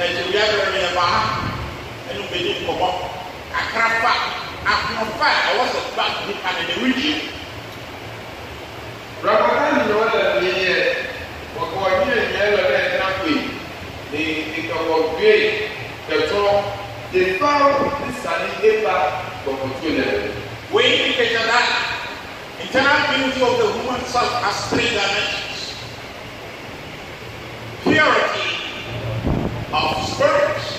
ɛdewia bɛrɛ bɛyɛ baa ɛnu bɛ di nkɔmɔ akrafa akɔnfa ɛwɔ sɛ ba nipa ne ne wuli. Rabata ni wɔn lɛ yɛ wɔkɔ yie yɛ lɛ lɛ nafe ne ekɔkɔ gbé tɛtɔ defa nisani eba kɔkɔtɔ lɛ. Wei ni kɛtɛ da internal beauty of the woman self has three dimensions. Purity. of spirits,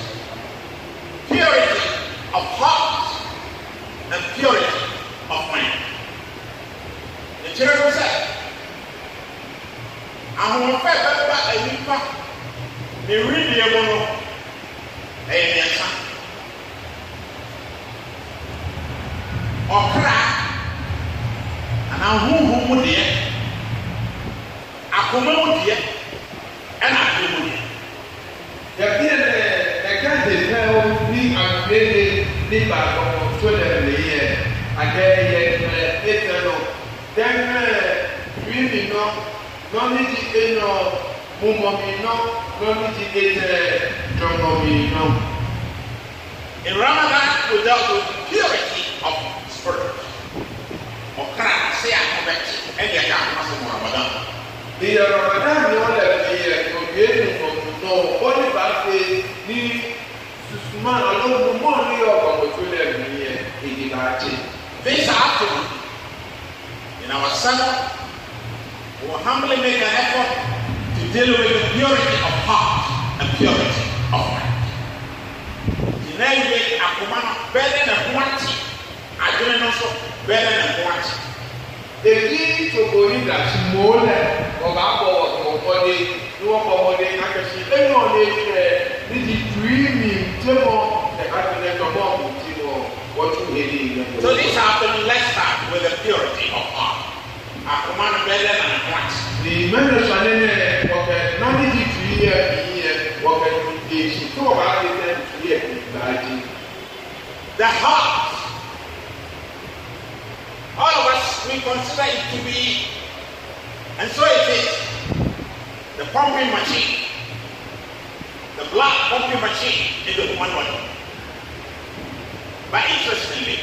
purity of heart, and purity of mind. The children said, "I àwọn ọ̀fẹ́ bẹ́ẹ̀ bá ẹ̀yìn pa ìrí ìdíyẹ mu no ẹ̀yẹ mìíràn. Ọ̀kra àná huhu mu deɛ, akoma mu deɛ, I akoma mu deɛ. Yɛde yɛ ɛka de pɛw ni agbede ne baako so na ɛmɛ yɛ adɛ yɛ ɛmɛ ɛtɛ no dɛn mɛ wini no nɔni ti enɔ mumɔmi no nɔni ti etɛ dɔmɔmi no. In Ramadan, without the purity of spirit, ɔkra se a ɔbɛkye ɛdi ɛka akɔsɛ mu Ramadan. Ìyẹn Ramadan ni wọ́n lè fi yẹ òye nìkan náà ṣe ní susuma ọlọ́run mọ́ ní ọgbọ̀n wòtú lẹ́nu yẹn èyí náà jẹ bẹ́ẹ̀ sáà tó ìnáwó wasan wọ́n hamlin make an effort to deal with the purity of heart and purity of mind nyinaa yie akoma no bẹ́ẹ̀ na ho akyi adwene no nso bẹ́ẹ̀ na ho akyi èyí tó kò ní dàtí mòólẹ̀ ọ̀gá bọ̀ ọ̀dọ̀ ọ̀dọ̀ yìí ne wɔbɔ wɔde akɛse ɛna ɔne kyerɛ ne ti turi mi ntɛmɔ ɛka to ne tɔmɔ ɔmo ti wɔ wɔtu ɛdi ɛdi. so this happened let's start with the purity of heart akoma no bɛ lɛ na ne heart. the mɛnɛsa ne nɛ wɔkɛ nane ti turi yɛ yi yɛ wɔkɛ esi tó wɔ baa de tɛ turi yɛ baa di. the heart all of us we consider it to be and so it is. the pumping machine, the black pumping machine in the human body. But interestingly,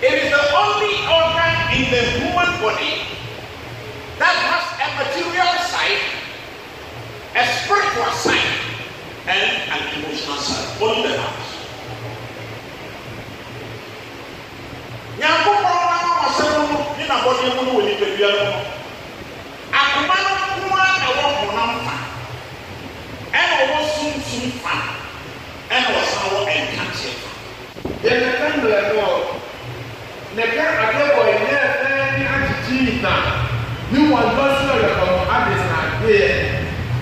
it is the only organ in the human body that has a material side, a spiritual side, and an emotional side. Only the heart. yɛne ka mmerɛ noɔ ne ka adeɛ wɔ ɛnyɛ ɛfɛɛ ne agyegye na ne wɔnba so yɛ kɔn adesadeɛ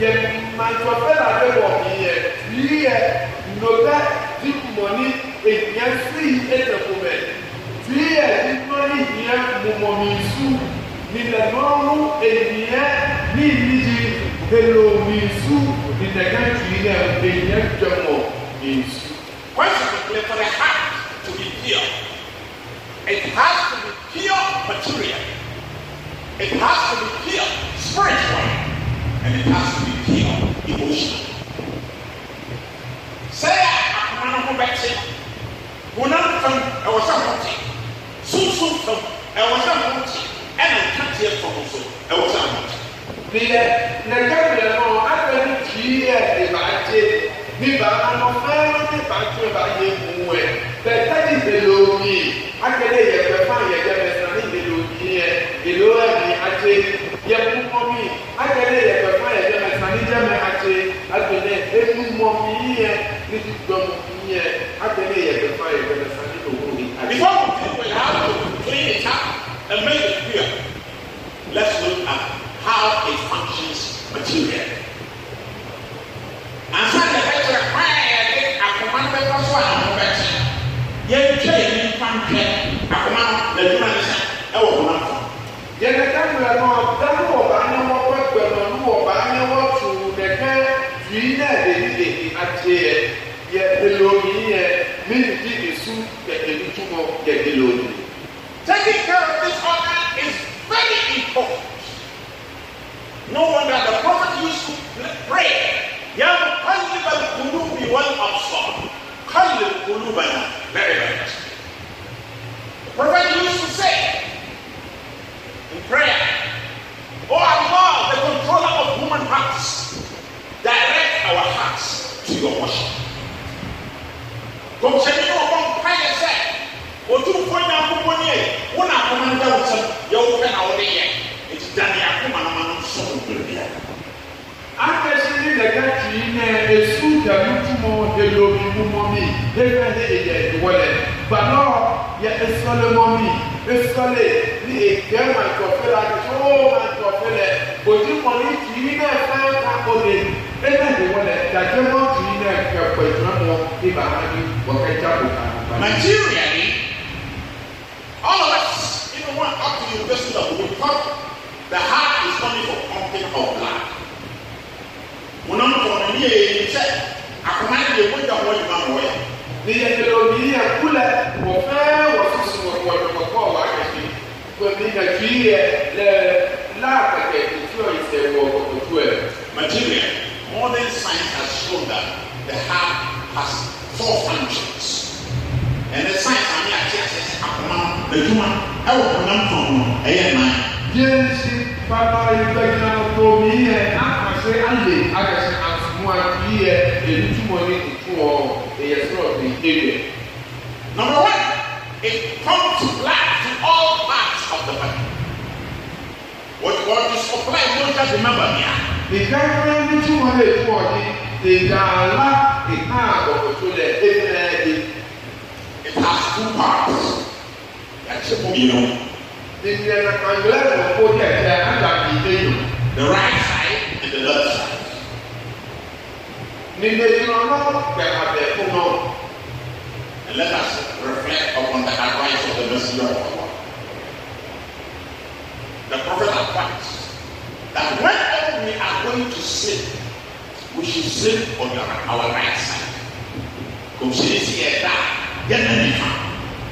yɛ mmantɔfɛ na adeɛ wɔ yɛ yiyɛ nnɔbɛ di mmɔni ehia firi ɛdɛ kɔmɛ yiyɛ di mmɔni hia mmɔmɔmisu ninɛnɔɔnu ehia ne yiyɛ helomisu ninɛgɛ tui na ehia dwɛmɔ misu. Question for the heart. pure. It has to be pure material. It has to be pure spiritual. And it has to be pure emotional. Sɛyɛ akoma no ho bɛte, honam fam ɛwɔ sɛ ho te, soon fam ɛwɔ sɛ ho te, ɛna nkateɛ fam so ɛwɔ sɛ ho te. Deɛ na kabea no ada ne pii yɛ ne baagye, ne baa no fɛn ne baagye baagye mu ɛ. Bẹ̀tẹ́lì mélòó ni akẹ́lẹ́ yẹ̀pẹ̀ fún àyẹ̀dẹ́ mẹ́sàn-án ní mélòó ni yẹ èlò ẹ̀mí àti yẹ̀kú mọ́mí akẹ́lẹ́ yẹ̀pẹ̀ fún àyẹ̀dẹ́ mẹ́sàn-án ní jẹ́mẹ́ àti agbẹ̀lẹ́ ẹ̀kú mọ́mí yẹ ní gbọ̀mọ̀ yẹ akẹ́lẹ́ yẹ̀pẹ̀ fún àyẹ̀dẹ́ Gracias. ya ŋutsuwo ɖewo mumɔ mi ɖeka ne eya eɖewɔ le gbanɔ ya esɔle mɔ mi esɔle ne eke ma tɔfe la tso ma tɔfe le godzi mɔli tsi ne fa kakɔ le ena eɖewɔ le gake mɔ tsi ne kekpe nyɔnu ne ba ha ni wɔkɛ tsa ko ka. materially. Eh?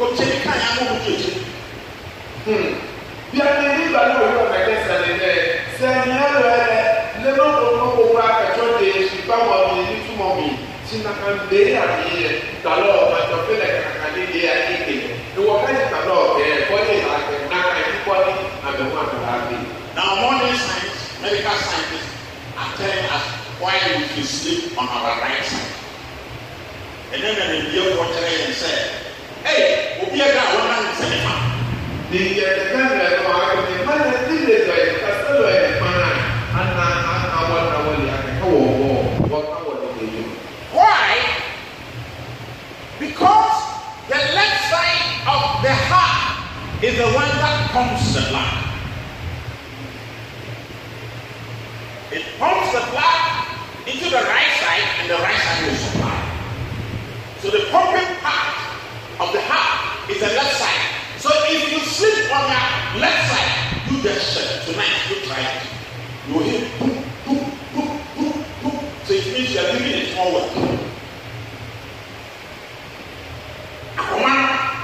kòmìtì ní ká yà mú ojú èjì. Bíadé ní ìgbà ní òwúrọ̀ mẹ́tẹ́ sẹ́ni dẹ́, sẹ́ni ẹ̀rọ lẹ́nu ọ̀nà òwúrọ̀ akẹ́kọ̀ọ́ de ìgbàwọ̀ mi ní túmọ̀ mi tí nàkà lé àmì yẹ gbàlọ́ ọ̀bàjọ́ fẹ́lẹ̀ kàkà lé lé ayé kele. Ìwọ káyọ̀ kàlọ́ ọ̀bẹ ẹ̀kọ́lé àgbẹ̀ nàkà ìdíkọ́lé àbẹ̀wò àbẹ̀wò àgbẹ̀. Now morning science, medical scientists are us why we sleep on our right side. Ẹ̀dẹ́gbẹ̀rẹ̀ ìdíyẹ̀wò ọ̀kyerẹ́ yẹn sẹ́ẹ̀. Hey, obi ẹka wọn náà ti sẹ́yìn fa. Nìyẹ ẹ̀ka ńlá ẹ̀ wá ẹ̀ ní bá ti lè lọ ẹ̀ ká sẹ́lọ̀ ẹ̀ kpan náà. Ana ana wọn na wọn lè aka wọ̀ wọ̀ wọ́n ká wọ̀ lóde yìí. Why? Because the left side of the heart is the one that pumps the blood. It pumps the blood into the right side and the right side will supply. So the pump session tonight try it. You will hear boom, boom, boom, boom, boom. So it means you are living it forward. Akoma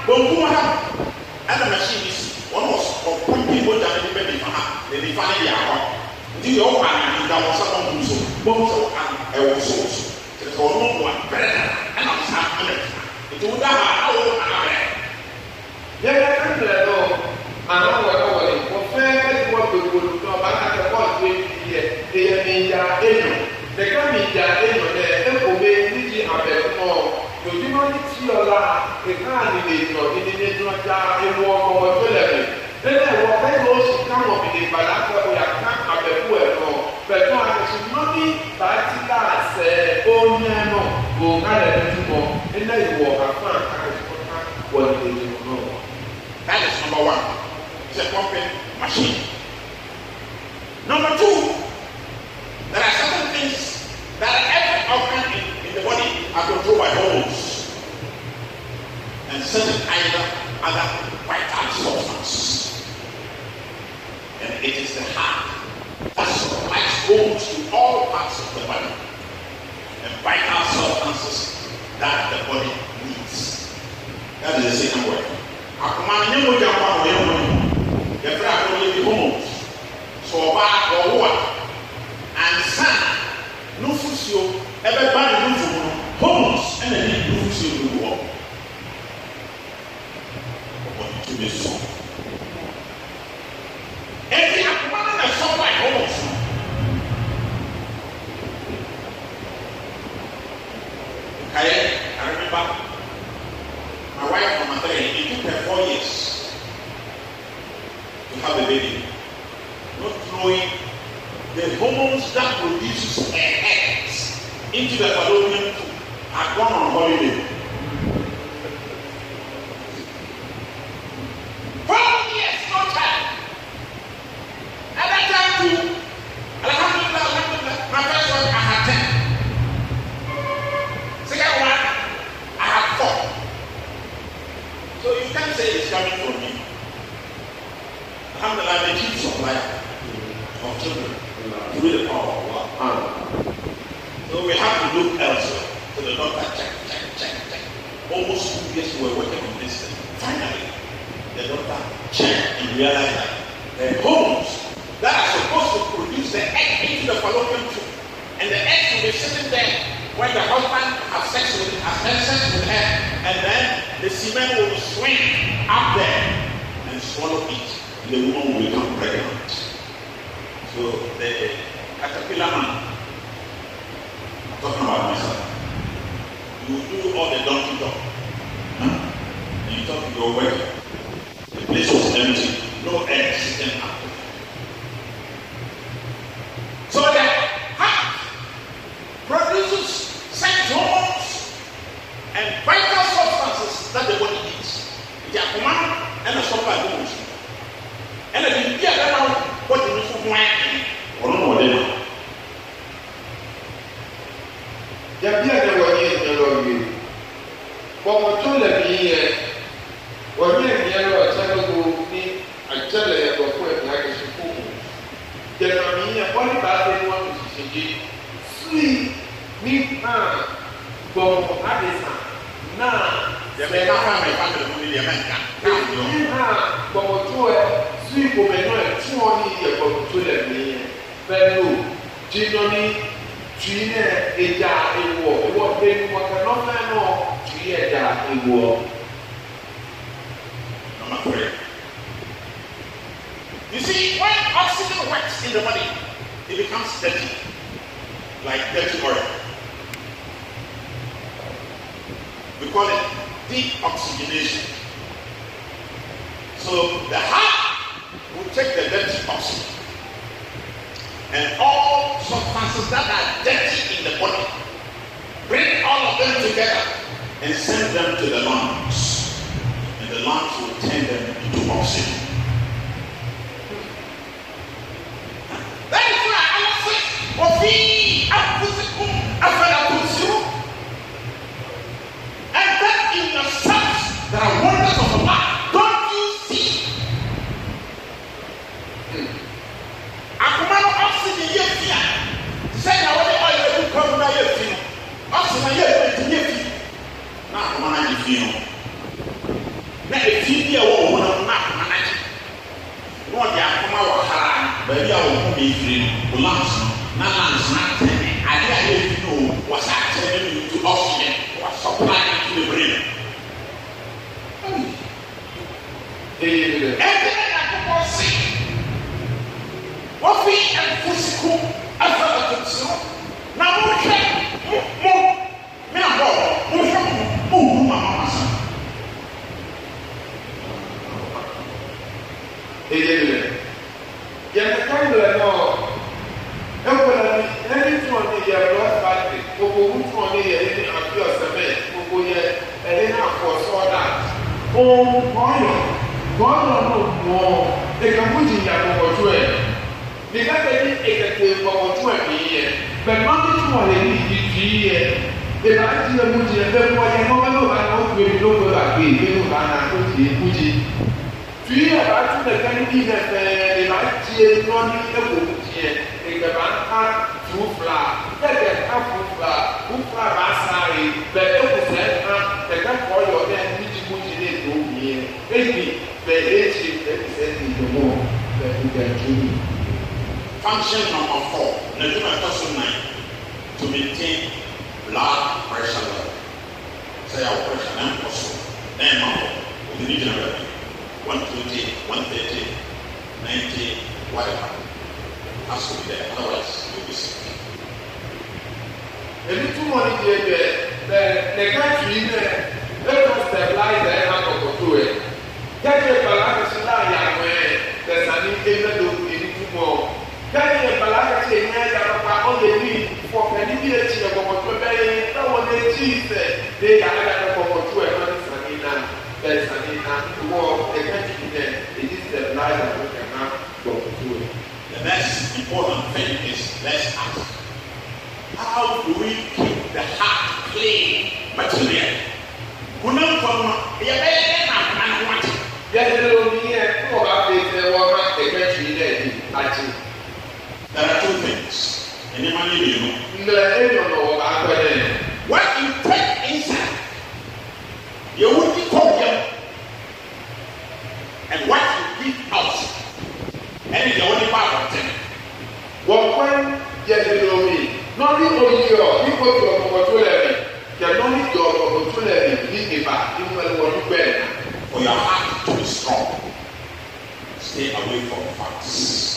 bonkum ha ɛna machine bi si wɔn wɔ ɔkò bi wɔ gya ne bɛ nifa ha ne nifa ne yɛ akɔ nti yɛ ɔkɔ ani nka wɔn sɛ wɔn so wɔn sɛ wɔn ani so so kyerɛ wɔn mo wa bɛrɛ na ɛna wɔn sa ɛna nti wɔn da ha awo ana bɛ. yɛ mìgya enyo meka mìgya enyo dɛ ekome nidzi abɛnɔ yodima ni ti yɔ la eka ni le nɔ ɛdi ne nɔ dza ewu ɔkɔwɔ tó lɛ mi lɛnɛ wɔ ɛyɔ sika mɔ mi ne ba la kɛ o ya ka abɛku ɛnɔ pɛtɔ akɛse nɔni ta ti la sɛ onyɛ nɔ o ka lɛ ne ti mɔ ɛnɛ wɔ afa akɛse kɔta wɔ ne ne nɔ that is number one it's a pumping machine number two. There are certain things that every organ in, in the body are controlled by hormones and certain other, other vital substances. And it is the heart that supplies bones to all parts of the body and vital substances that the body needs. That is the same word. ɛbɛ ba ne nufu no homos ɛna ne nufu si ewu wɔ ɔbɔ ne tumi so. Egypt tiver valor, people are gone realize that the homes that are supposed to produce the egg into the fallopian tube, and the egg will be sitting there when the husband has sex with has had sex with her, and then the semen will swim up there and swallow it, and the woman will become pregnant. So the caterpillar man, I'm talking about myself, you do all the donkey talk. Huh? And you talk to your wife. The place was empty. no air shooting up. So the heart produces sex hormones and vital substances that the body needs. The akoma and the sofa and the motion. And the baby at that now, what you need to wine or no more than yàbí àdéhùn ẹ̀yẹ́ ìjọba yìí pọ̀pọ̀ tó lẹ̀ bí yẹ wọ́n ní bàbá ẹni wọ́n ti ṣe dé sùn ní hàn gbọ̀ngàn adìsàn náà yẹmẹ ká fún àmì ìfàmì ìfún mi yẹmẹ nǹkan káàkiri ọ̀hún. gbọ̀ngàn tó ẹ sùn ìgbòmẹ̀ náà tí wọ́n ní ìyẹ̀ gbọ̀ngàn tó lẹ̀ mí yẹn bẹ́ẹ̀ ló jìnnà ní tùyí náà ẹja ewọ̀ ìwọ̀ bẹ́ẹ̀ ni wọ́n kẹ́ You see, when oxygen works in the body, it becomes dirty, like dirty oil. We call it deep oxygenation. So the heart will take the dirty oxygen and all substances that are dirty in the body, bring all of them together and send them to the lungs. And the lungs will turn them into oxygen. وفي أنفسكم أفلا تبصرون and that in yourselves there are wonders of Allah don't you see akoma no ɔsi ne yɛ fi a sɛnea wɔde ɔyɛ ɛdu kɔm na yɛ fi no ɔsi na yɛ ɛdu yɛ fi na akoma na yɛ fi no na efi bi a wɔwɔ wɔn na akoma na yɛ na ɔde akoma wɔ ha baabi a wɔn kɔm efiri no wɔn lansɛ. rasukum afala tubsirun na monhwɛ mo mo me na bɔ monhwɛ mo mo wu ma ma ma sa. Ede lɛ yɛn kan lɛ nɔ ekɔla ni ɛni tuma ni yɛ lɔ baati koko wu tuma ni yɛ ɛni afi ɔsɛmɛ koko yɛ ɛni akɔ sɔɔda ohun kɔnyɔ kɔnyɔ n'o mɔ ɛkɛ mo jiyan kɔkɔ tso yɛ nika tɛ ni tètè kɔkɔtu ɛdi yɛ pɛmɛ ɔdi tu wɔ lɛ ni di di yɛ eba eti yɛ mu di yɛ kɔ yɛ kɔmɛ lɛ ɔba n'o tu ebi n'o ba gbe ebi n'o ba na o ti eku di yɛ ba tu lɛ kɛ ni lɛ fɛ eba ti yɛ nɔ ni ɛwɔ ti yɛ ɛgbɛ ba ha tu fila ɛgbɛ ha tu fila tu fila ba sa yi bɛ ɛwɔ sɛ ha ɛgbɛ kɔ yɔ yɛ ebi bɛ eti bɛ ti function number four na adwuma ɛtɔ so nnan to maintain blood pressure level sɛ yɛ oh, pressure na nkɔ so na ɛma hɔ obìnrin gyina bɛrɛ one twenty one thirty ninety whatever has to be there otherwise you will be sick. èmi tún wọn ní diẹ diẹ ẹ nìka tìí nẹ ẹ kọ stabilize ẹ náà kọkọ tó ẹ jẹjẹrẹ balance náà yà wẹ tẹsán ní ẹ náà ló èmi tún wọn bẹ́ẹ̀ yẹ bala kẹsì yẹ nyẹ yàrá ní fọkẹ ní bí etí yẹ kọkọtọ bẹ́ẹ̀ yẹ ẹwọ ní etí ìfẹ́ ní yàrá The next important thing is let's ask how do we keep the heart clean material. Kunam fama yẹ bẹ́ẹ̀ yẹ nà nà wọ́n ti. Yẹ́n lé omi yẹn kó o bá fi ṣe wọ́n má ẹgbẹ́ ti nẹ yìí àti. There are two things. Ẹni máa ń yé mìíràn. Ndẹ̀ ẹ̀yọ̀ lọ wọ agbẹ̀dẹ̀. When you take inside, you will be confident. And what you give out, ẹni jẹ́ wọ́n ní bá àwọn tẹ̀. Wọ́n pẹ́ yẹ ti lọ mi. Nọ́ọ̀lì oyin ọ̀ bí kò tó ọ̀pọ̀ tó lẹ̀ mi. Kẹ̀ nọ́ọ̀lì tó ọ̀pọ̀ tó lẹ̀ mi ní ìbà ìmọ̀ ẹ̀wọ̀n nígbẹ̀ ẹ̀. For your heart to be strong, stay away from facts.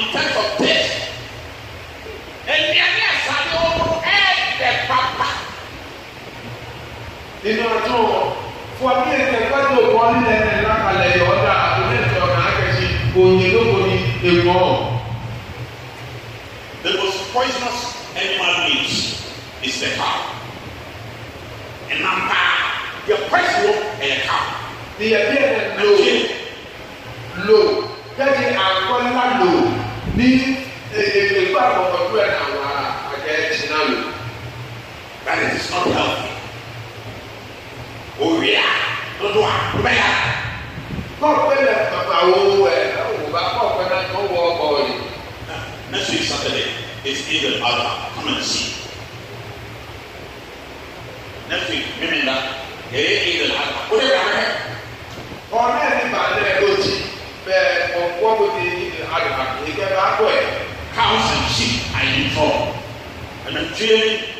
in terms of taste nnuane asade wɔn ɛɛdɛ papa nínú ato fún abúlé ìtẹ̀kọ́ tó kọ́ nílẹ̀ ní lápalẹ̀ yọ̀ ọ́dà àbúlé ìtẹ̀ ọ̀nà akẹ́sí òyìn lóko ní ègbọ́. The most poisonous animal meat is the cow. And number, uh, the poison is a cow. The idea that no. dodo a bɛ ya kɔɔpe le awo ɛ awoba kɔɔpe na yɔ wɔ ɔwɔ yi. next week saturday is eid al adha come and see next week mímí na yẹ yẹ eid al adha o de ka mẹ. ɔnɛ ni baale yɛ o ti bɛ ɔkpɔ ko di eid al adha yi kɛ b'a kɔ yɛ. council chief i inform ɛnɛ tiɲɛ.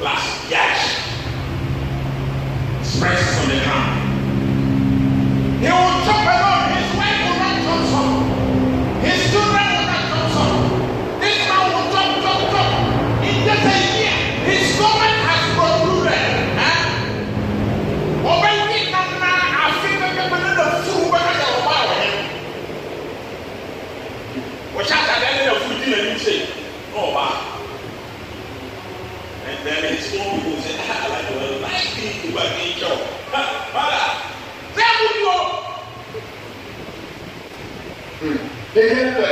last gasp. Spread on the ground. enyewɛ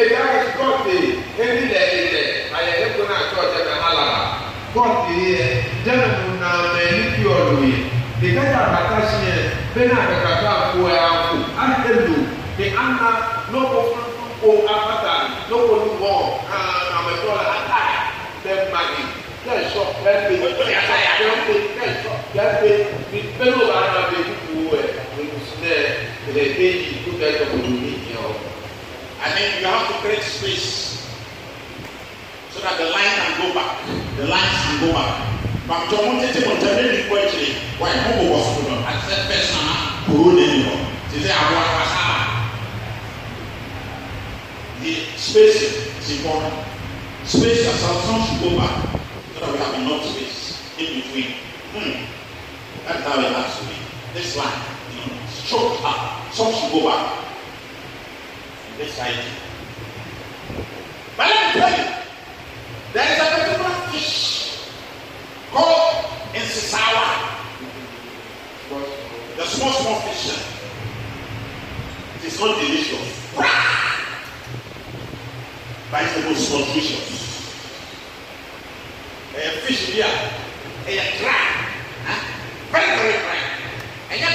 eyaɣɛsi kɔɔti enilɛ ilɛ ayɛlɛ kuna atsɔ ɔtɛmɛ alaba kɔɔti yɛ dɛnu namɛ nipi ɔlòye deka ta bata siɛ bena kakata koe afo alelo ne ana n'ɔkɔ funuko afata n'ɔkɔ nuwɔ aa amɛtɔ la ata tɛ magi tɛ sɔ tɛ pe yasa ya tɛ pe tɛ sɔ tɛ pe bi pelo la ana be kuku wɛ olusi nɛ ɛdɛ eyi kuku tɛ tɔ kuku. And then you have to create space so that the line can go back. The lines can go back. Bàtọ̀ mo tètè mo tẹ̀lé ní kú ẹ̀jẹ̀ wà ní kókò wọ̀ sọ̀rọ̀ àti sẹ́ pẹ̀sán kúrò lẹ́yìn lọ ti sẹ́ àwọn akásá. The space is important. Space as our son should go back so that we have enough space in between. Hmm. That's how it has to be. This line, you know, stroked up. Some should go back. this idea. But let me tell you, there is a particular fish called Insisawa. The small, small fish. It is not delicious. mas it's the most nutritious. A fish here, a dry, huh? very, very dry. And yet,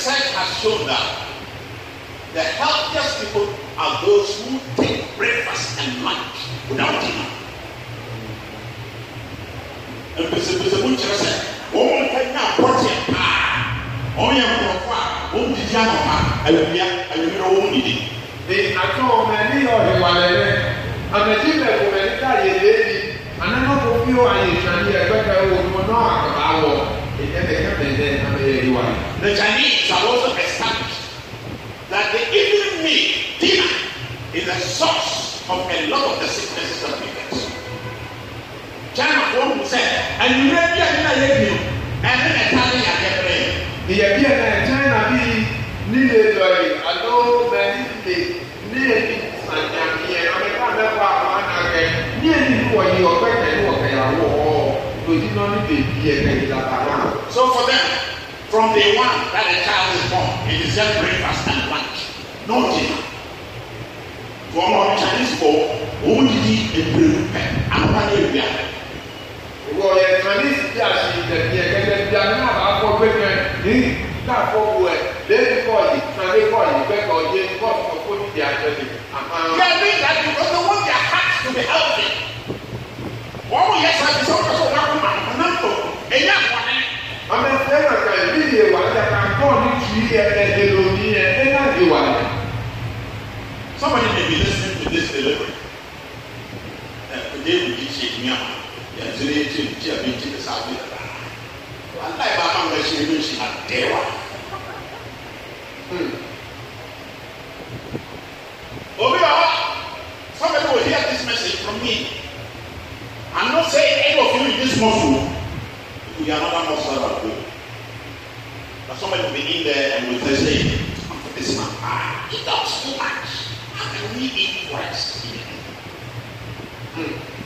research has shown that the healthiest people are those who take breakfast and lunch without dinner. Mpesempese mu nkyerɛ sɛ wɔn nka nya apɔtɛ paa wɔn yɛ nkorɔfo a wɔn didi anɔpa awia awia wɔn didi. They are too many of them. The Chinese have also established that the evening meal, dinner, is the source of a lot of the sicknesses of people. China wọ́n mu sẹ́, ẹ̀nìyẹ bí ẹni náà yẹ bi ẹni ẹ̀ta ni yà yẹ bẹ̀rẹ̀. Ìyẹ bí ẹ̀ náà China bí nílé lọ́ọ̀rì àlọ́ bẹ̀rẹ̀ nílé ní èmi sànyàmì ẹ̀ ọ̀rẹ́ náà mẹ́fà àwọn ànàkẹ́ ní èmi wọ̀nyí ọ̀gbẹ́kẹ̀ ní ọ̀kẹ́yàwó ọ̀ lòdì náà ní bèbí ẹ̀ kẹ́yìn látara. So for them. From the one that the child is born, it is just breakfast and lunch, no dinner. For our Chinese folk, who did a brew and one area. Wọ́n yẹ Chinese bí a ṣe ìdẹ̀bí ẹ̀gẹ́dẹ́ bí a ní àbáfọ́ gbẹ́gbẹ́ ní káfọ́ wo ẹ̀ lẹ́yìn kọ́ yìí Sunday kọ́ yìí gbẹ́kọ̀ yé kọ́ fún fún ìdí àjọyọ̀ àmọ́. Yẹ́nì ìdájú ọ̀sẹ̀ wọ́n yà á to be healthy. Wọ́n mú yẹ sábẹ́ sọ́kọ̀sọ̀ wọn kọ́ màmú náà tó ẹ̀yà wọn ni. Wọ́n bẹ tena ka ebi deɛ wale dɛ kankɔ ne tiri yɛ ɛdɛloni yɛ ɛna de wale. Somebody may be listening to this delivery. Ɛkude ebi kye nia yɛnze ne eti ebi kye ebi kye saa bi dada. Wala ebe ama ma ɛhyɛ ebi nhyɛ adɛwa. Obi wɔ hɔ, somebody will hear this message from me. I'm not saying any of you in this muscle. We are not a Muslim. Somebody will be in there and will say, This man, ah, he talks too much. How can we eat Christ?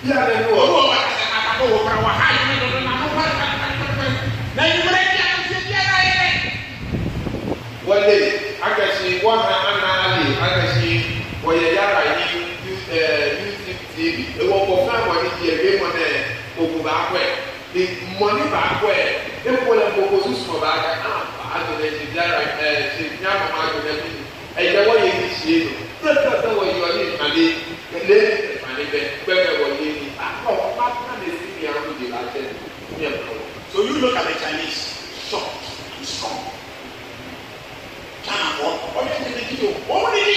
Yeah, they know. Oh, I can't go over our high. Now you make One day, I can see one and another I can see where you are, you TV. It will confirm what it is, everyone there, Oku Bakwe. The money back way. they to and focus on Bakwe adonai ti di ara ẹ ṣe ní àmàmà adonai ti ẹyẹ wọ́n yẹ ní ṣe é lò lọ́sọ̀tọ̀ wọ̀ yọ ní ìpàdé lé ìpàdé bẹ gbẹ́mẹ̀ wọ̀ yẹ ní akọ ọba tí wọ́n lè sí ní àwọn òde láti ẹ̀ ní ẹ̀kọ́ wọn. So you look at the Chinese shop and shop China wọ́n wọ́n yẹ ní kí o wọ́n wọ́n ní.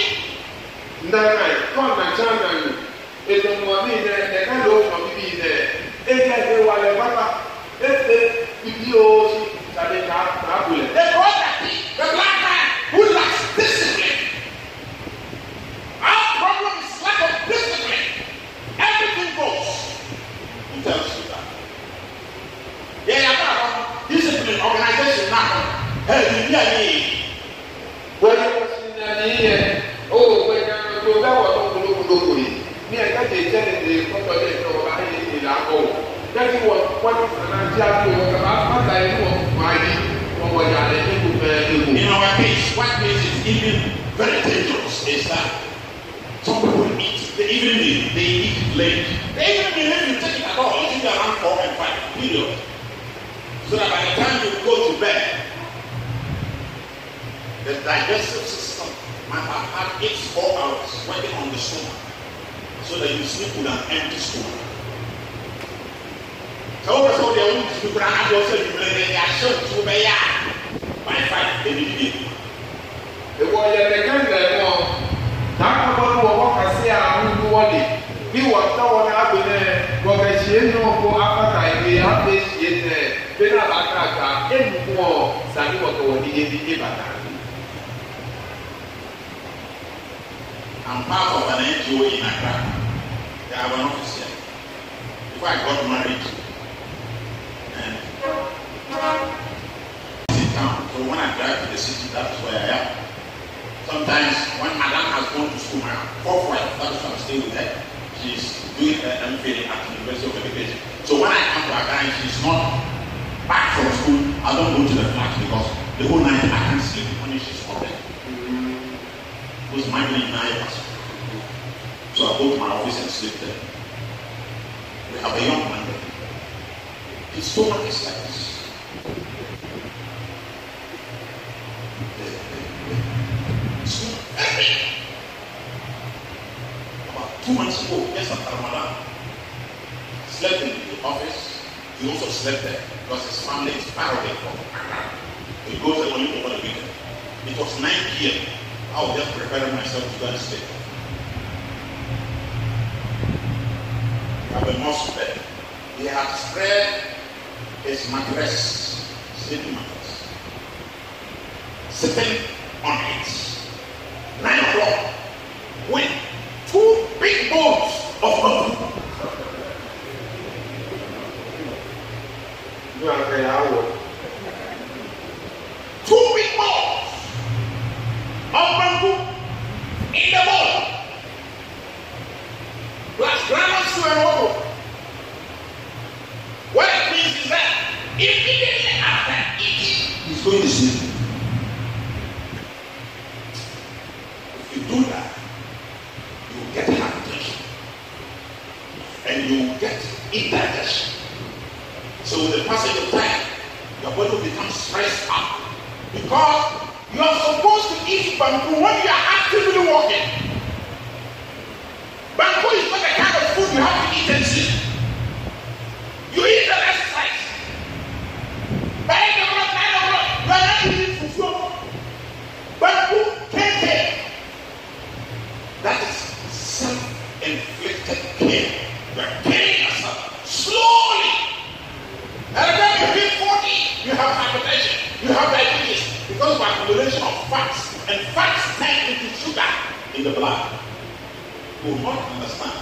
Ndara ẹ̀ kọ́ ọ̀nà China yìí ètò mọ̀mí yìí dẹ̀ ẹ̀ ká ló mọ̀mí yìí dẹ̀ ẹ̀ ẹ̀ ẹ̀ wà lẹ̀ pápá ẹ̀ ẹ̀ ibi o ṣe Sade ka ka The black man lacks discipline. Our problem is lack of discipline. Everything goes. Who tells you that? Yẹ yà bá àwọn discipline organization náà ẹ ẹ ní ayé yìí. Wọ́n yẹ kó sinmi náà ní yẹ o wọ́n yẹ kó bẹ́ẹ̀ wọ́n tó kúlókúló kò yìí. Ní ẹ̀ka tẹ̀ jẹ́ ní ti kọ́tọ̀ lé ìjọba ayé ìlànà o. Jẹ́ kí wọ́n wọ́n ti sàn náà jẹ́ àti òun kàmá. what makes it even very dangerous is that some people eat, they even eat, they eat late. They even behave you take it at all, eating around four and five, period. So that by the time you go to bed, the digestive system might have had 8 four hours working on the stomach. So that you sleep with an empty stomach. So that's how they want to I have yourself, you may be assured to be by five, they need ɛwɔ yɛ mɛgɛ na n'akɔbɔnu wɔ wɔkase a ahodoɔ wɔde bi wɔtɔ wɔn abe nɛ wɔkɛhyia nyɔnko akpata ebe abe hyia na abataka emu kɔ sani wɔtɔ wɔn ni ebi ebata. I'm part of an NGO in Accra. They have an officer. Before I got married, sit down. So when I drive to the city, that's where I am. Sometimes when Alan has gone to school now, corporate, that's why I'm staying with her. She's doing her MBA at the University of Education. So when I come to Agan, she's not back from school. I don't go to the flat because the whole night I can't sleep when she's not there. Because my name is So I go to my office and sleep there. We have a young man there. His stomach is like this. Perfection. About two months ago, just after Ramadan, slept in the office. He also slept there because his family is far away from him. He goes there only over the weekend. It was 9 p.m. I was just preparing myself to go and sleep. He have a most He had spread his mattress, sleeping mattress, sitting on it. nine o'clock with two big bowls of You coffee. two big bowls of bamboo in the bowl. Plus grams to an oil. Where it means is that immediately after eating, he's going to sleep. and you get indigestion. So with the passage of time, your body will become stressed out because you are supposed to eat bamboo when you are actively walking. Bamboo is not the kind of food you have to eat and sleep. You eat and exercise. By eight o'clock, nine o'clock, you are not eating Bamboo can't That is self-inflicted pain. accumulation of fats, and fats turn into sugar in the blood. You will not understand.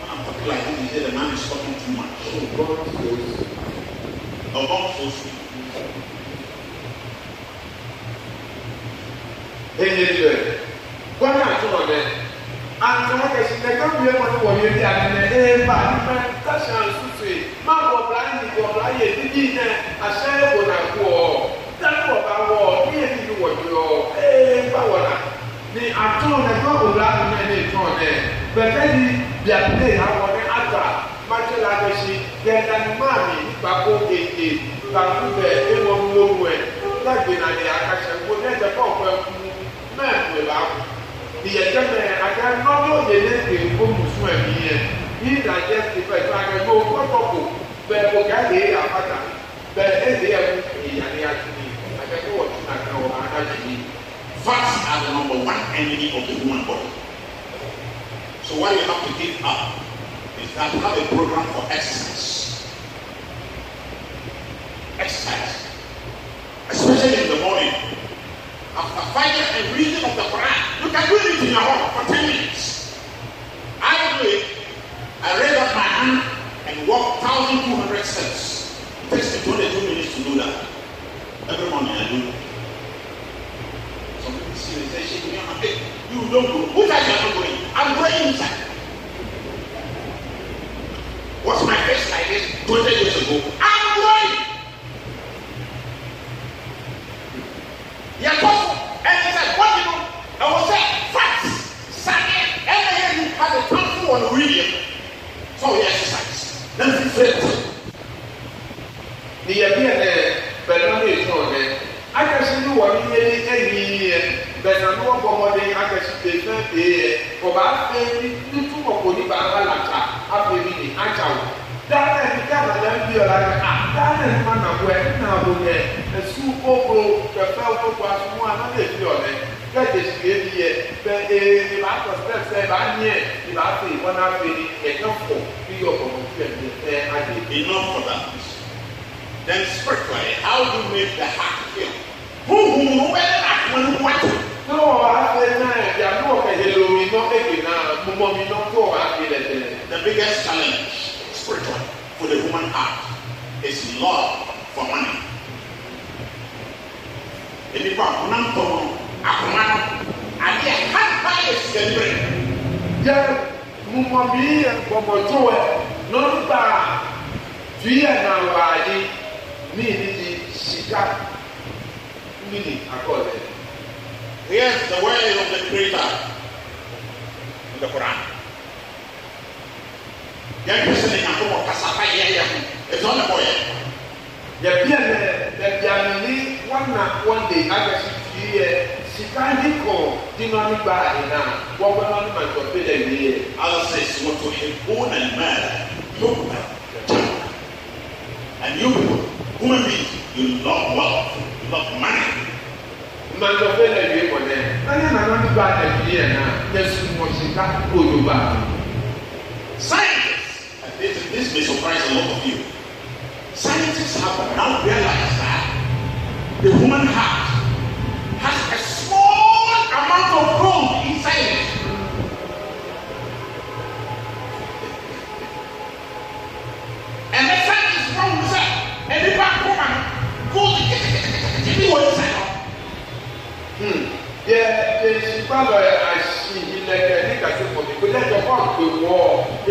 When I'm talking like this, you say the man is talking too much. So God feels the God feels me. Enyere gbọ́dọ̀ àtúnwọ̀n dẹ. Àtúnwọ̀n kẹ̀sì lẹ́gbẹ́ bíi ẹ̀wọ̀n ni wọ̀nyí bí àdìmẹ̀ ẹ̀ bá nípa tẹ̀sán àtúntò yìí. Má bọ̀ bla yìí bọ̀ bla yìí dídí náà àṣẹ ẹ̀wọ̀n àkú ọ̀ tẹ́lifọ̀ bá wọ̀ ní èyí ni wọ̀nyí lọ ee báwọ̀ la ni atún ní ẹgbẹ́ òun la ní ẹni tán ní ẹ bẹ̀rẹ̀ ni bíàdé àwọn ní àgbà májè la bẹ ṣe yẹnda ni máa mi gbàgbó kéèké gbàgbó bẹ ewọ wọwọ ẹ lẹgbẹ náà ni akásẹ kó ní ẹjẹ kọ ọkọ ẹkú mẹẹkù ẹ bá wù ìyẹjẹ mẹ àgbà nọdọ yẹn ní èkó mùsùn ẹmí So what you have to give up is that have a program for exercise. Exercise. Especially in the morning. After fighting and reading of the Quran, you can do it in your home for 10 minutes. I do it. I raise up my hand and walk 1,200 steps. It takes me 22 minutes to do that. Every morning I do. Some people see me say, you don't go. Who does you fɛ yɛ kɔbaa fɛ bi kɔkɔ ni baa ba la ta afɛ bi ne atsa o daanɛ bi ka na lɛ bi ɔla yɛ a daanɛ bi ma na wɛ na o yɛ esu koko kɛfɛ koko asumu ana lɛ bi ɔlɛ kɛ desie bi yɛ bɛ ee ne ba tɔ sɛ ba nyɛ ne ba fɛ wɔn na fɛ ni kɛkɛ fɔ bi yɔ kɔkɔ fɛ bi ɛ adi. enough for that then spiritually how do you make the heart feel. huhu wɛrɛ la kuma ni waati tó wà fẹ́ náà ẹ̀dá ní wọ́n fẹ́ hẹ́lẹ́ omi náà èdè náà gbogbo omi náà tó wà fẹ́ lẹ́tẹ̀. The biggest challenge spiritual for the human heart is love for money. Enipa akuna ntɔ no akuma no ade a kankan yɛ sika mmerɛ. Yɛ mumami yɛ bɔbɔtɔwɛ n'ɔba fi yɛ n'awaaye ne yi ni sika ne ni akɔlɛ. Here's the word of the Creator in the Quran. Yɛn kese ne nyanko wɔ kasafa yɛ yɛ ho. Ɛsɔn ne bɔ yɛ. Yɛbia nɛ yɛbianani wana wɔn de agasi fi yɛ sika yi kɔ dinɔni ba yina wɔbɛ nɔni ma jɔ pe dɛ yi yɛ. Ala sɛ sɔtɔ yɛ and you human beings, you love wealth you love money mmadụ ọbụla na-ewe ịbọ na ya onye na mmadụ bụ ada bi ya na yesu mmụọchi oyoba scientists and this, this may surprise a lot of you scientists have now realized that the human heart has a small amount of gold inside it. lɔ asi le kɛ ne gasi fɔ mi ko ne tɔ kɔ gbe wɔ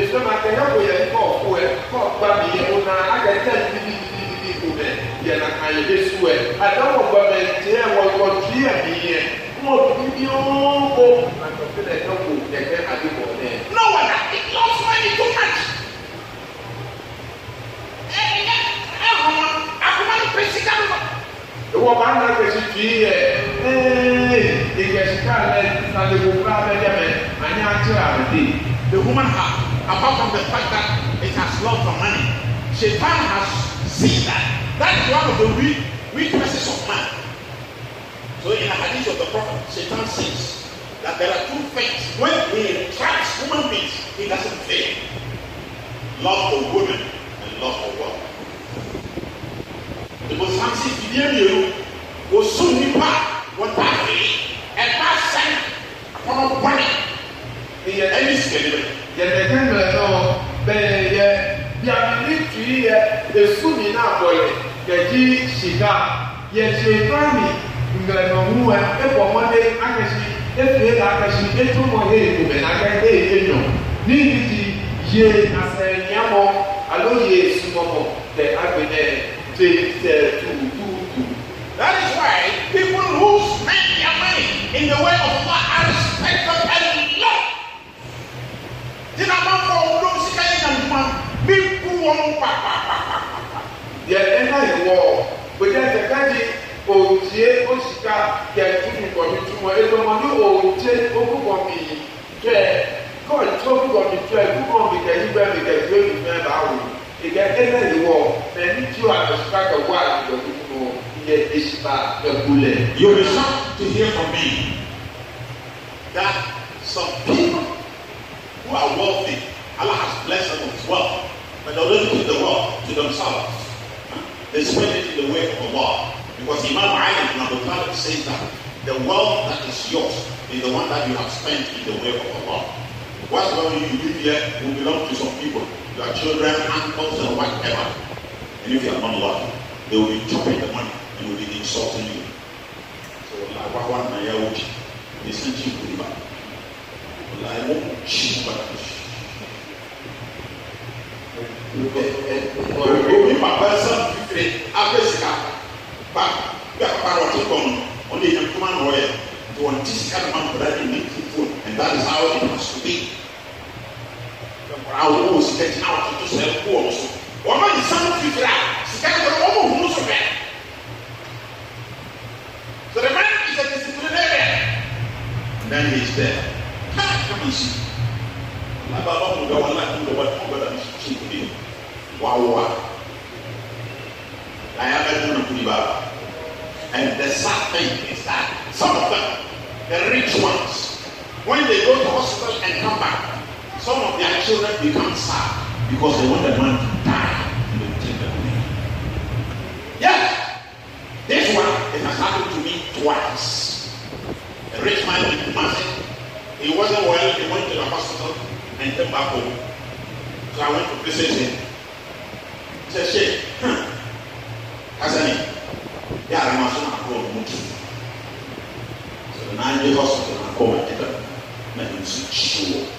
efi ma kɛ ne yɛ kɔ ko yɛ kɔ gba mi yɛ ko aka tɛ bibibibibi ko mɛ yɛ na ka yɛ esu yɛ ata wɔ gba mɛ tiɛ wɔ wɔ tu yɛ mi yɛ mo bibi o ko atɔ fi lɛ kɛ ko kɛkɛ adi wɔ mɛ. n'o wa na it lost money too. ba ee kaa ati the woman ha apart from the fact that it has love for money Satan has seen that that is one of the weak weaknesses of man so in the hadith of the prophet Satan says that there are two things when he attracts human beings he doesn't fail love for women and love for wealth. ebosan si fidie mmienu wosu nipa wota fii ɛba sɛn akɔnɔ bɔnni eyɛ ɛyi sikɛlɛ. yɛtɛkɛ mɛlɛ nɔ bɛyɛ yɛ biamini tui yɛ esu mi na bɔyɛ yɛdzi sika yɛtsi fani mɛlɛ nɔ wu yɛ ebɔ mɔde akɛsi efie la akɛsi etu mɔ yɛ eyi mɛ n'akɛ eyi enyɔ n'ihi ti yɛ asɛ nyamɔ alo yɛ sumɔmɔ they said to do do. That is why people who spend their money in the way of God are respected and loved. Dina man for Odo Sika Yanaman, me who won papa. Yẹ ẹna ìwọ gbẹdẹ tẹkẹjì òòjìẹ òṣìkà yẹtu nìkan mi túmọ̀ ẹgbẹ̀mọ̀ ní òòjìẹ òkúkọ̀ mi tẹ kọ́ọ̀tì òkúkọ̀ mi tẹ kúkọ̀ mi tẹ yígbẹ́ mi tẹ gbé mi fẹ́ báwo. ìwọ tí sípà iye ìṣìpà you be shocked to hear from me that some people who are wealthy Allah has blessed them with wealth but they don't give the wealth to themselves they spend it in the way of Allah because Imam Ali ibn the prophet says that the wealth that is yours is the one that you have spent in the way of Allah. Whatever you live here will belong to some people, your children, uncles, and whatever. And if you are not lucky, they will be chopping the money and will be insulting you. So, like, what my yaochi? They sent you to the back. Like, what cheap back? Obi papa ɛsɛ fifiri abɛ sika ba bi akpa na ɔte kɔn ɔne yɛn kuma na ɔyɛ nti wɔn ti sika na ma nkɔla de ne ti fon and that is how it must be nkɔla wɔn wɔ sika gyina wɔn toto so ɛkó wɔn so wɔn ayi san fitira sika gyina wɔn wɔ hunu so bɛ so the man is a disciplinarian then he is there kaa kama nsi laba ba mu dɔwɔ na mu dɔwɔ mu dɔwɔ na nsi kuli wa wa na ya bɛ tunu kuli ba and the sad thing is that some of them the rich ones when they go to hospital and come back. Some of their children become sad because they want the man to die and they will take the money. Yes, this one it has happened to me twice. A rich man in Kumasi, he wasn't well, he went to the hospital and came back home. So I went to visit him. He said, Sheikh, hmm, Hasani, yàrá máa sún àgọ́ ọ̀hún tù. Sọ̀rọ̀ náà ń the hospital àgọ́ ọ̀hún tẹ̀lé, mẹ́rin sì jí wọ̀.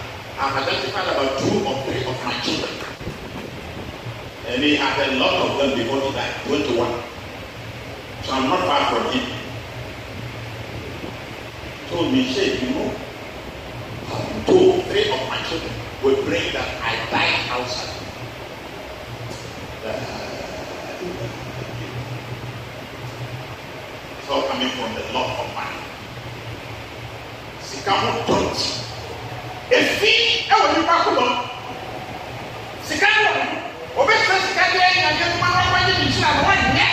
I've identified about two or three of my children. And he had a lot of them before he died, 21. So I'm not far from him. Told me, said, you know, two, three of my children were praying that I died outside. It's all coming from the love of money. Sikamu don't efi ɛwɔ nipa kuma sika ni wɔn obi sɛ sika bi ɛyɛ nyɛ kuma na wɔn ayɛ nsu na wɔn nyɛ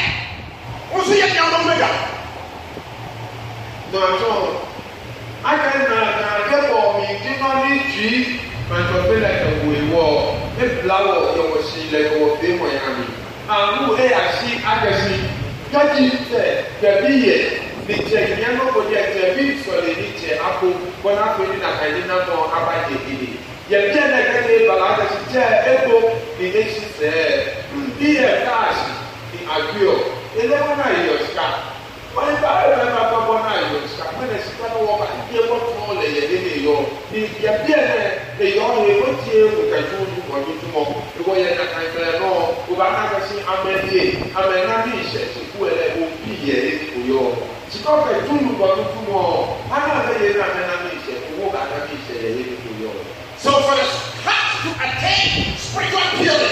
wɔn nso yɛ nyɛ wɔn mɛga. dɔtɔ aka na na yɛ wɔ mi di ma mi tui mɛtɔ bi la ɛwɔ ewɔ ebla wɔ yɛwɔ si la yɛwɔ bi wɔ yɛ ami amu eya si aka si yɛ ti tɛ tɛbi yɛ ne nkyerɛkyerɛ nkɔkɔ deɛ kyerɛ bi sɔre ne kyerɛ ako bɔn ako ne na kanyi na mɔ aba yɛ didi yɛ kyɛ na kɛse bala aka si kyɛ eko ne ekyi sɛɛ ndi yɛ kaasi ne aduo elewa na yɛ sika wɔn ba ɛfɛ na kɔkɔ na yɛ sika wɔn na sika na wɔ ba ebie wɔ tɔn lɛ yɛ de ne yɔ ne yɛ bie lɛ ne yɔ yɛ wɔ tie wɔ kɛse wɔ du wɔn tutumɔ ewɔ yɛ na kanyi lɛ nɔ owó mi tuntun so for the heart to attain spiritual healing.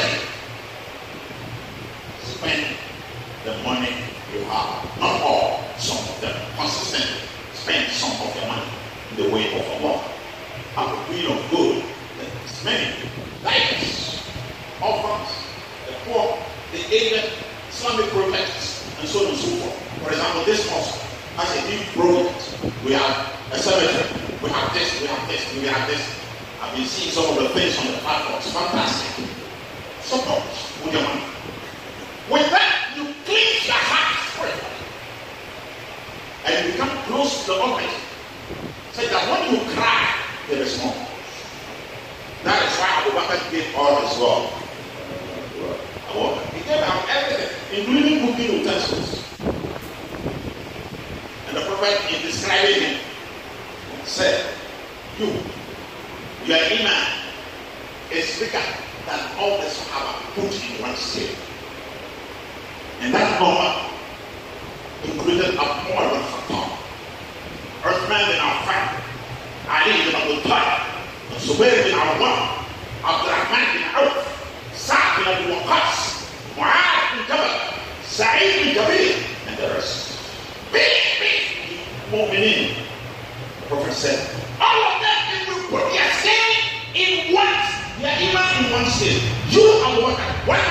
sɛ all of them people put their sin in one They are even in one sin you are one and one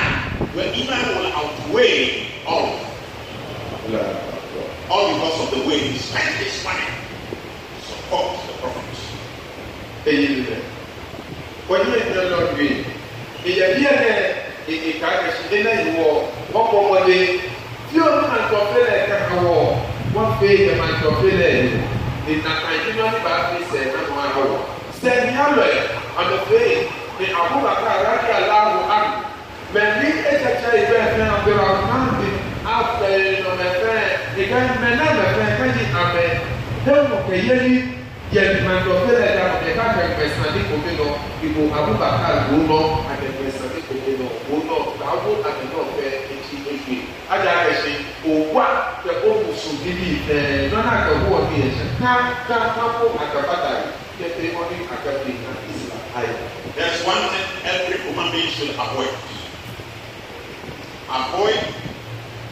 your iman will outweigh all all because of the way he spent his money to support the prophets. èyí When you wọ́n yẹ ẹ̀dá lọ́dún yìí èyí bí ẹ̀ dẹ́ èyí ká ẹ̀sìn dé náà yìí wọ wọ́n pọ̀ ọmọdé tí o ní àjọpé lẹ̀ kàkà wọ̀ wọ́n fi ẹ̀mà àjọpé lẹ̀ yìí ìnà ne baako sɛ na mo awɔ sɛ ne alɔ yɛ anɔfee ne abubakar araki alahu an mɛni ekyakyɛ yi bɛ fɛn abdulrahman bin afɛn nɔmɛfɛn nika mɛna mɛfɛn kanyi amɛ dɛmu kɛyɛ ni yɛlumɛntɔfɛ lɛ da mo deka kɛmɛsani kome nɔ ibo abubakar wo nɔ akɛmɛsani kome nɔ wo nɔ kawo akɛnɔfɛ. a bibi eh, akapata na isla ayi. there is one thing every human being should avoid avoid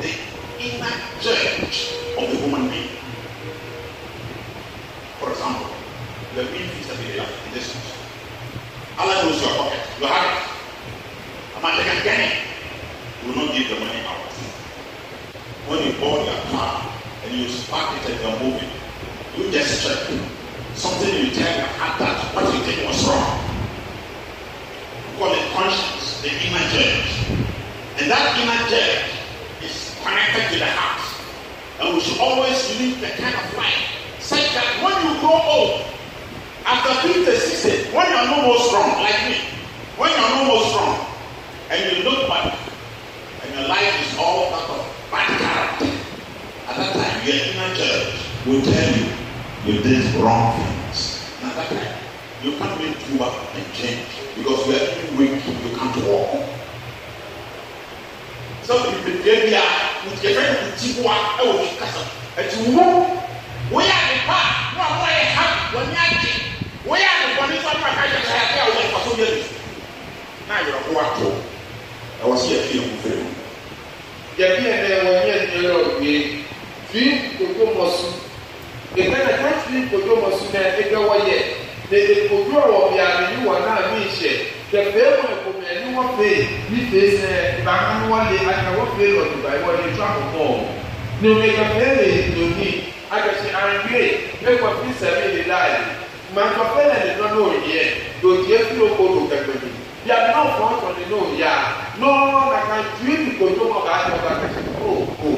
the inner church of the human being for example the main feast of the life in this house Allah knows your pocket your heart amadiga you will not give the money out when you bought your car and you spark it and you're moving, you just check. Something you tell your heart that what you think was wrong. You call it conscience, the inner judge. And that inner judge is connected to the heart. And we should always live the kind of life such that when you grow old, after 50, 60, when you're no more strong like me, when you're no more strong, and you look back and your life is all your inner child will tell you you did wrong things. Now that time, you can't make too much and change because you are too weak, you can't walk. So if you did ya, with your to with Tiwa, I will be cast. And you move. We are the part, no more I have, when you are we are the police of my country, I have been for so many. Now you are what to. I was here feeling for you. Yẹ bí ẹ̀ bẹ́ẹ̀ wọ ní ẹ̀ ní ẹ̀rọ òbí twi kodwomɔ so ɛka na ka twi kodwomɔ so na ɛdwa wɔyɛ na ekodwo a wɔbea meni wɔ na mehyɛ kɛfɛɛ mu ɛkɔmɛni wɔ fee ni fee sɛ ban wɔle aka wɔ fee wɔ dubai wɔle twa kɔkɔ na ɔmɛ kɛfɛɛ na ɛdoni agbɛsi ahwe na kɔfi sɛbi de laayi ma kɔfɛɛ na nenɔ na ɔyɛ na ɔdiɛ fi okoro kɛkɛbi ya na ɔfɔ ɔtɔ ne na ɔyɛ a na ɔna ka twi kodwomɔ baako baako o o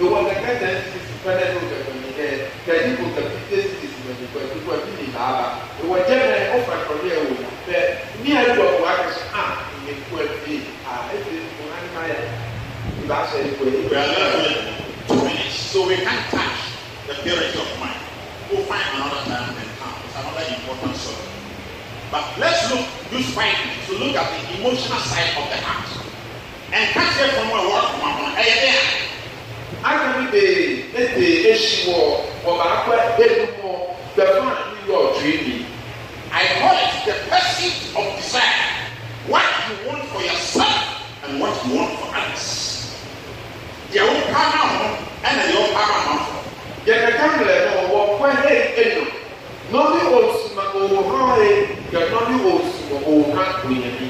ewɔ kɛkɛ tɛ ti kwenda ndio utakwenda karibu kabisa sisi tumekuwa tulikuwa mimi na hapa wa jana ofa kwa leo pe ni hapo kwa kesho ah imekuwa hivi ah hivi kuna maya ibasha iko hivi so we can't touch the purity of mind Go find another time and come it's another important subject but let's look use mind to look at the emotional side of the heart and catch it from where from one one ehyi wɔ wɔ baako enum wɔ bɛfa a ne yɛ ɔtwe ni i call it the pursuit of desire what you want for yourself and what you want for others deɛ wo pama ho ɛna deɛ wo pama ho deɛ kɛkɛ mmerɛ no wɔ kɔ he enum n'ɔne wɔ nsuma wɔ ha he deɛ n'ɔne wɔ nsuma wɔ ha wɔ yɛ bi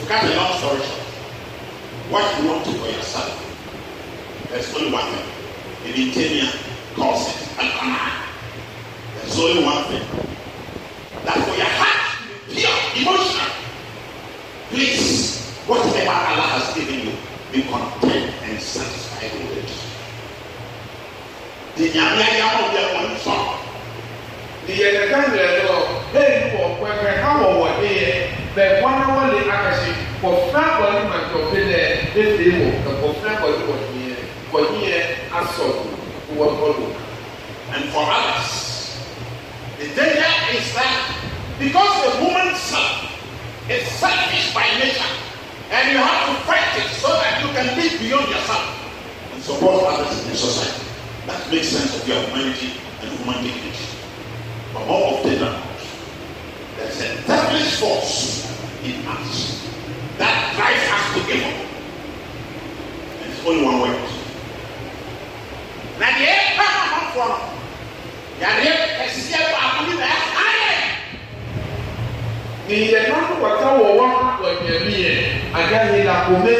to cut a long story what you want for yourself there is only one thing. Lithuania caused it. There's only one thing. That for your heart to be pure, emotional, please, whatever Allah has given you, be content and satisfied with it. Di nyame ayé àwọn ọ̀dẹ̀ wọn sọ. Di yẹn ní kan lè lọ, bẹ́ẹ̀ ni wọ́n pẹ́pẹ́ ká wọ̀ wọ̀ dé yẹ, bẹ́ẹ̀ wọ́n náwó lè akẹ́sì, kò fẹ́ pọ̀ màtí ọ̀fẹ́ lẹ̀, bẹ́ẹ̀ fi wọ̀, kò fẹ́ pọ̀ ní wọ̀ For here, who are following, And for others, the danger is that because the woman's self is selfish by nature, and you have to fight it so that you can live beyond yourself and support others in society. That makes sense of your humanity and human dignity. But more often than not, there's a devilish force in us that drives us to give up. And it's only one way. na deɛ ɛka amanfoɔ no yadeɛ kɛseɛ baako bi na ayɛ nìyɛ nanu wɔtɔ wɔ wɔn wɔ ɛmɛmi yɛ agaye la kome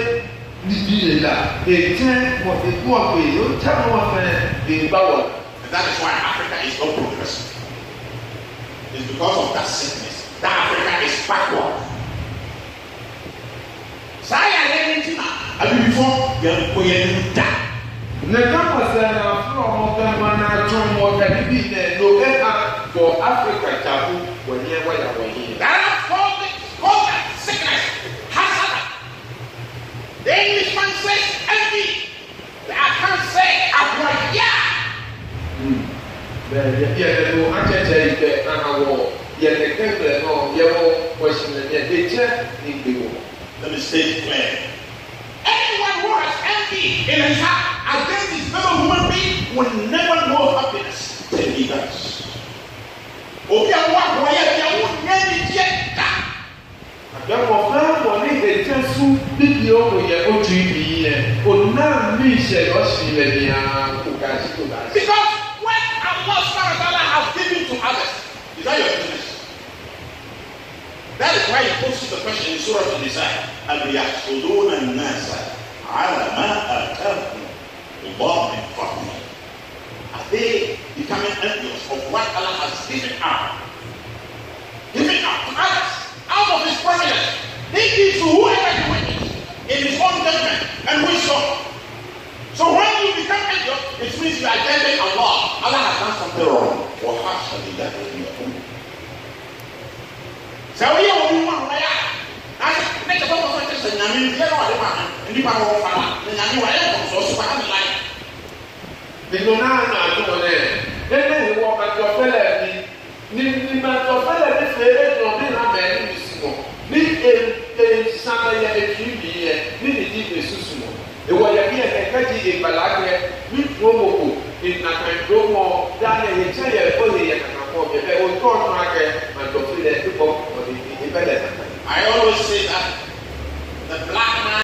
libi yɛ la etɛ wɔ eku ɔfɛ yɛ ɔtɛ mu ɔfɛ egba wɔ. that is why africa is not progressive it's because of that sickness that africa is backward. saa yɛ ayɛ ne ti na abibifoɔ yɛ nkɔ yɛ ne da ne kama sɛ naforo a The Englishman says envy. The Akan says abuaya. Hmm. Bẹ́ẹ̀ni yẹn ló akyẹ̀kyẹ̀ yìí bẹ́ẹ̀ nana wọ̀ yẹn lè kẹ́kẹ́ náà yẹ wọ kwẹ́sìn yẹn lè Let me say it clear. Anyone who has envy in his heart I guess his fellow human being will never know happiness till he dies. Obi awo akwa yɛ deɛ wo nyɛ ni deɛ da. Àgbẹ̀kọ̀fẹ́ wọlé ètè fún bíbí ọmọ yẹ ojú ibi yẹ. Ònà mi ìṣẹ̀lẹ̀ ọ̀sìn ilẹ̀ ni a kò ga sí kò ga sí. Because when Allah Ta'ala has given to others, is that your business? That is why he puts the question in Surah Al-Nisa. Al-Yahsuduna an-nasa ala ma atahum involved in partner. As they becoming envious of what Allah has given out, Giving out to others out of his providence, they give to whoever he wishes in his own judgment and wisdom. So when you become envious, it means you are judging Allah. Allah has done something wrong. Or has something that is your own. So here we want to ayɛ ne kyɛ bɔbɔ sɔn kyerɛ nyame yɛ na ɔde ma nipa wɔwɔ fa la na nyame wa ɛyɛ kɔn so so ba ama yɛ. nínú náà nà ádùn wọn ẹ nínú ìwọ bàtọ fẹlẹ bi ní ní bàtọ fẹlẹ bi fẹ ẹ dùn susu wọn ìwọ yẹ bí ẹkẹ kẹjì ìgbàlá kẹ ní tuomoko ìnàkàndómọ dáná yẹ kyẹ yẹ ó lè yẹ kàkà kọ yẹ bẹ òtún ọ̀nà I always say that the black man